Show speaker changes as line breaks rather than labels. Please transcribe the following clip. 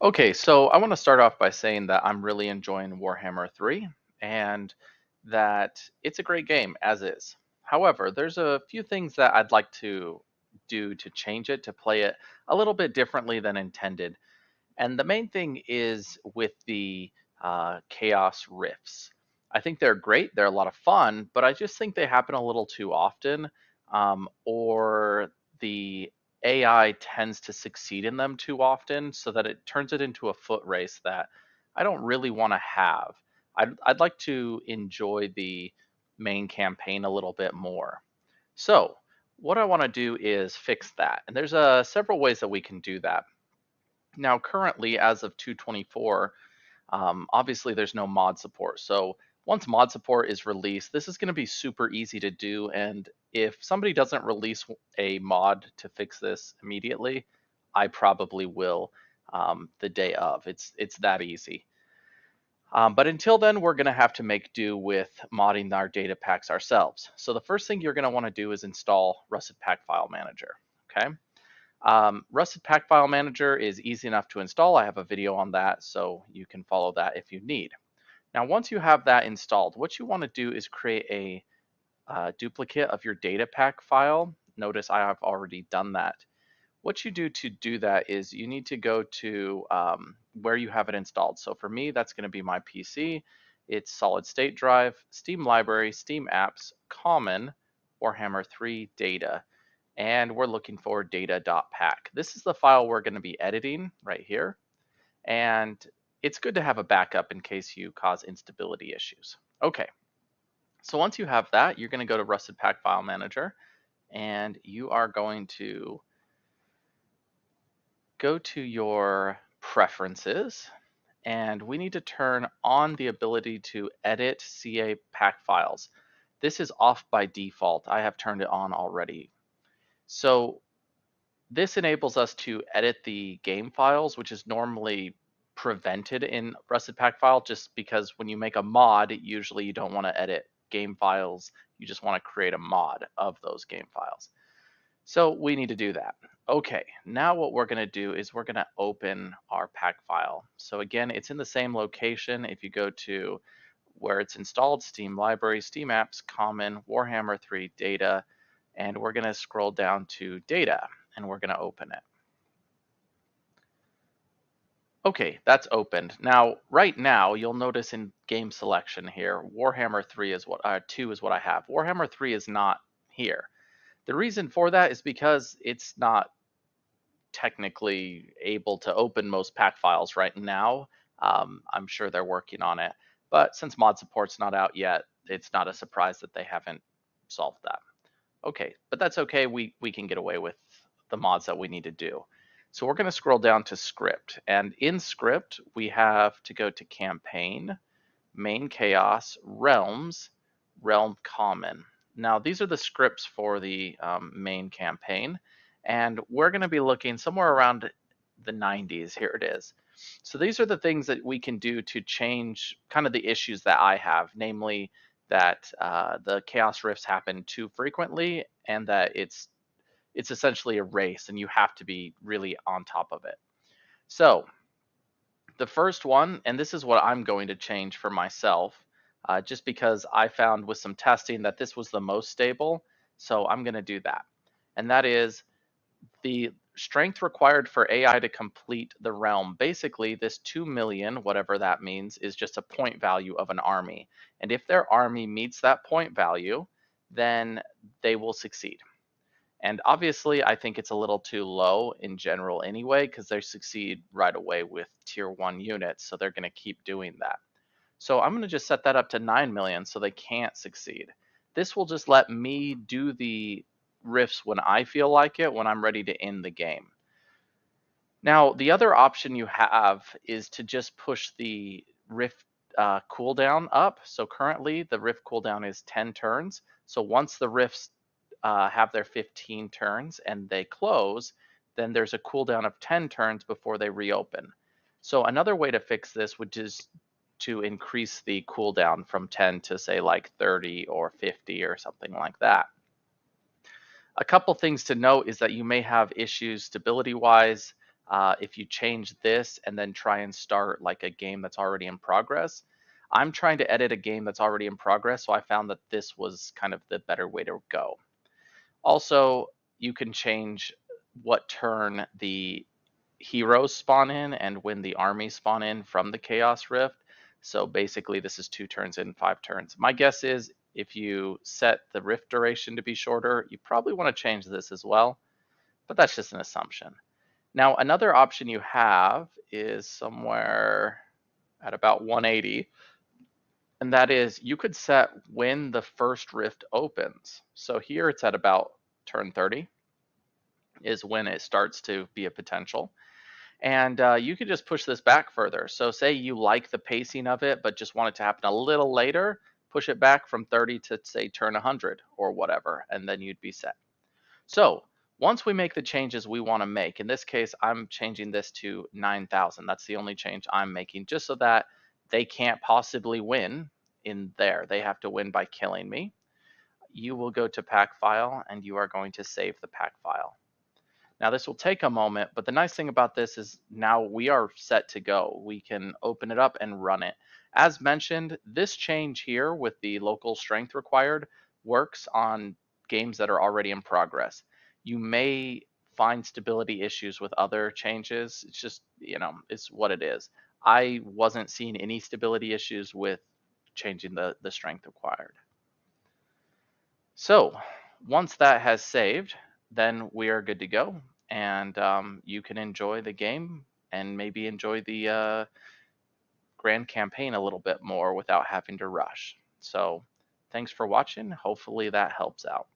Okay, so I want to start off by saying that I'm really enjoying Warhammer 3 and that it's a great game as is. However, there's a few things that I'd like to do to change it, to play it a little bit differently than intended. And the main thing is with the uh, Chaos Rifts. I think they're great, they're a lot of fun, but I just think they happen a little too often, um, or the AI tends to succeed in them too often so that it turns it into a foot race that I don't really want to have. I'd, I'd like to enjoy the main campaign a little bit more. So what I want to do is fix that. And there's uh, several ways that we can do that. Now, currently, as of 224, um, obviously there's no mod support. So once mod support is released, this is going to be super easy to do. And if somebody doesn't release a mod to fix this immediately, I probably will um, the day of. It's it's that easy. Um, but until then, we're going to have to make do with modding our data packs ourselves. So the first thing you're going to want to do is install Rusted Pack File Manager. Okay. Um, Rusted Pack File Manager is easy enough to install. I have a video on that, so you can follow that if you need. Now, once you have that installed, what you want to do is create a uh, duplicate of your data pack file. Notice I have already done that. What you do to do that is you need to go to um, where you have it installed. So for me, that's going to be my PC. It's solid state drive, Steam library, Steam apps, common, Warhammer 3 data. And we're looking for data.pack. This is the file we're going to be editing right here. And it's good to have a backup in case you cause instability issues. Okay, so once you have that, you're going to go to Rusted Pack File Manager, and you are going to go to your preferences, and we need to turn on the ability to edit CA pack files. This is off by default. I have turned it on already. So this enables us to edit the game files, which is normally prevented in Rusted Pack file just because when you make a mod, usually you don't want to edit game files. You just want to create a mod of those game files. So we need to do that. Okay, now what we're going to do is we're going to open our pack file. So again, it's in the same location. If you go to where it's installed, Steam Library, Steam Apps, Common, Warhammer 3 Data, and we're going to scroll down to Data, and we're going to open it. Okay, that's opened. Now, right now, you'll notice in game selection here, Warhammer 3 is what, uh, 2 is what I have. Warhammer 3 is not here. The reason for that is because it's not technically able to open most pack files right now. Um, I'm sure they're working on it. But since mod support's not out yet, it's not a surprise that they haven't solved that. Okay, but that's okay. We, we can get away with the mods that we need to do. So we're going to scroll down to script. And in script, we have to go to campaign, main chaos, realms, realm common. Now, these are the scripts for the um, main campaign. And we're going to be looking somewhere around the 90s. Here it is. So these are the things that we can do to change kind of the issues that I have, namely that uh, the chaos rifts happen too frequently and that it's it's essentially a race and you have to be really on top of it. So the first one, and this is what I'm going to change for myself, uh, just because I found with some testing that this was the most stable. So I'm going to do that. And that is the strength required for AI to complete the realm. Basically, this 2 million, whatever that means, is just a point value of an army. And if their army meets that point value, then they will succeed. And obviously, I think it's a little too low in general anyway, because they succeed right away with tier one units. So they're going to keep doing that. So I'm going to just set that up to 9 million so they can't succeed. This will just let me do the rifts when I feel like it, when I'm ready to end the game. Now, the other option you have is to just push the rift uh, cooldown up. So currently the rift cooldown is 10 turns. So once the rifts uh, have their 15 turns and they close, then there's a cooldown of 10 turns before they reopen. So another way to fix this would just to increase the cooldown from 10 to say like 30 or 50 or something like that. A couple things to note is that you may have issues stability wise uh, if you change this and then try and start like a game that's already in progress. I'm trying to edit a game that's already in progress, so I found that this was kind of the better way to go. Also, you can change what turn the heroes spawn in and when the armies spawn in from the Chaos Rift. So basically, this is two turns in five turns. My guess is if you set the rift duration to be shorter, you probably want to change this as well, but that's just an assumption. Now, another option you have is somewhere at about 180, and that is you could set when the first rift opens. So here it's at about turn 30 is when it starts to be a potential. And uh, you could just push this back further. So say you like the pacing of it, but just want it to happen a little later, push it back from 30 to say turn 100 or whatever, and then you'd be set. So once we make the changes we want to make, in this case, I'm changing this to 9,000. That's the only change I'm making just so that they can't possibly win in there. They have to win by killing me. You will go to pack file and you are going to save the pack file. Now this will take a moment, but the nice thing about this is now we are set to go. We can open it up and run it. As mentioned, this change here with the local strength required works on games that are already in progress. You may find stability issues with other changes. It's just, you know, it's what it is. I wasn't seeing any stability issues with changing the, the strength required. So once that has saved, then we are good to go and um, you can enjoy the game and maybe enjoy the uh, grand campaign a little bit more without having to rush. So thanks for watching. Hopefully that helps out.